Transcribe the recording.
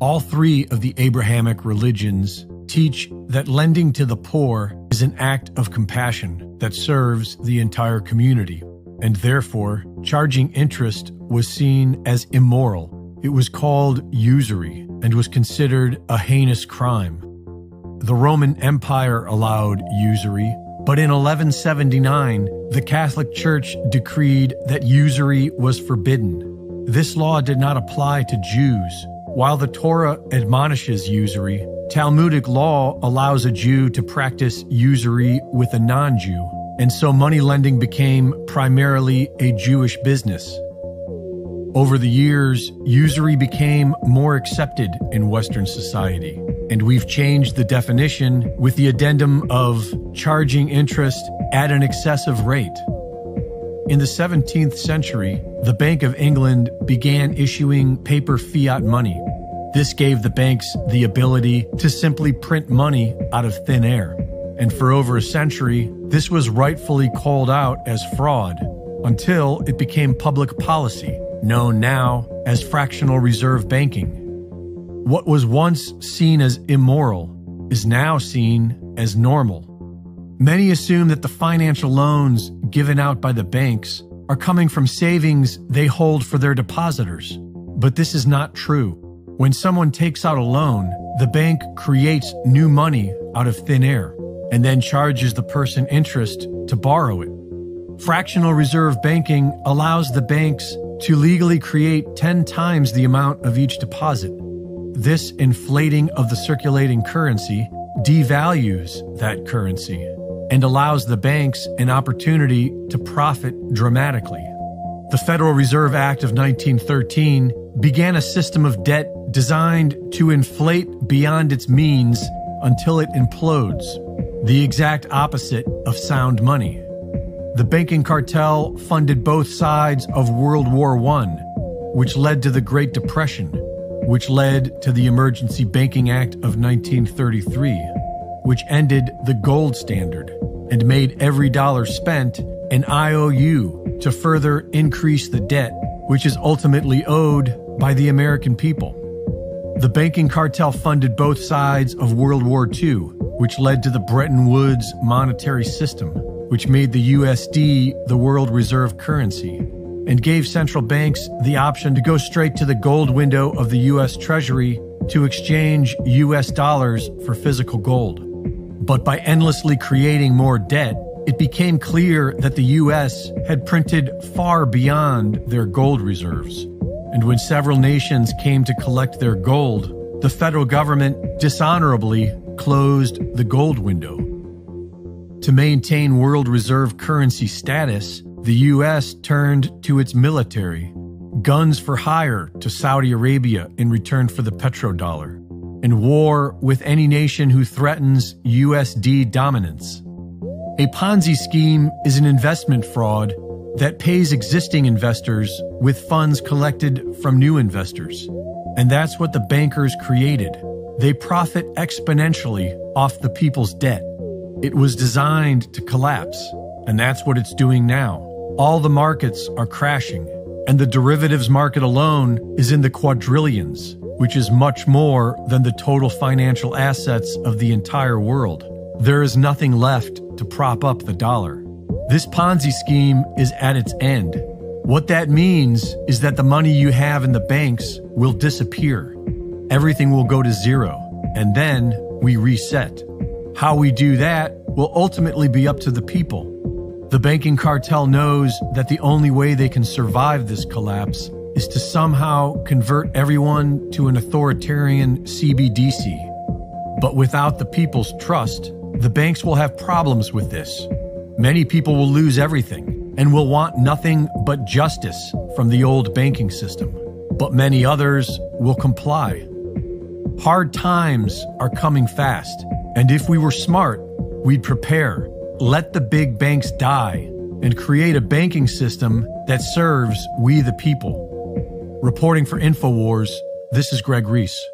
All three of the Abrahamic religions teach that lending to the poor is an act of compassion that serves the entire community, and therefore charging interest was seen as immoral. It was called usury and was considered a heinous crime. The Roman Empire allowed usury, but in 1179, the Catholic Church decreed that usury was forbidden. This law did not apply to Jews. While the Torah admonishes usury, Talmudic law allows a Jew to practice usury with a non Jew, and so money lending became primarily a Jewish business. Over the years, usury became more accepted in Western society, and we've changed the definition with the addendum of charging interest at an excessive rate. In the 17th century, the Bank of England began issuing paper fiat money. This gave the banks the ability to simply print money out of thin air. And for over a century, this was rightfully called out as fraud until it became public policy known now as fractional reserve banking. What was once seen as immoral is now seen as normal. Many assume that the financial loans given out by the banks are coming from savings they hold for their depositors. But this is not true. When someone takes out a loan, the bank creates new money out of thin air and then charges the person interest to borrow it. Fractional reserve banking allows the banks to legally create 10 times the amount of each deposit. This inflating of the circulating currency devalues that currency and allows the banks an opportunity to profit dramatically. The Federal Reserve Act of 1913 began a system of debt designed to inflate beyond its means until it implodes, the exact opposite of sound money. The banking cartel funded both sides of World War I, which led to the Great Depression, which led to the Emergency Banking Act of 1933, which ended the gold standard and made every dollar spent an IOU to further increase the debt, which is ultimately owed by the American people. The banking cartel funded both sides of World War II, which led to the Bretton Woods monetary system which made the USD the world reserve currency and gave central banks the option to go straight to the gold window of the US Treasury to exchange US dollars for physical gold. But by endlessly creating more debt, it became clear that the US had printed far beyond their gold reserves. And when several nations came to collect their gold, the federal government dishonorably closed the gold window. To maintain world reserve currency status, the U.S. turned to its military, guns for hire to Saudi Arabia in return for the petrodollar, and war with any nation who threatens USD dominance. A Ponzi scheme is an investment fraud that pays existing investors with funds collected from new investors. And that's what the bankers created. They profit exponentially off the people's debt. It was designed to collapse, and that's what it's doing now. All the markets are crashing, and the derivatives market alone is in the quadrillions, which is much more than the total financial assets of the entire world. There is nothing left to prop up the dollar. This Ponzi scheme is at its end. What that means is that the money you have in the banks will disappear. Everything will go to zero, and then we reset. How we do that will ultimately be up to the people. The banking cartel knows that the only way they can survive this collapse is to somehow convert everyone to an authoritarian CBDC. But without the people's trust, the banks will have problems with this. Many people will lose everything and will want nothing but justice from the old banking system. But many others will comply. Hard times are coming fast and if we were smart, we'd prepare, let the big banks die, and create a banking system that serves we the people. Reporting for InfoWars, this is Greg Reese.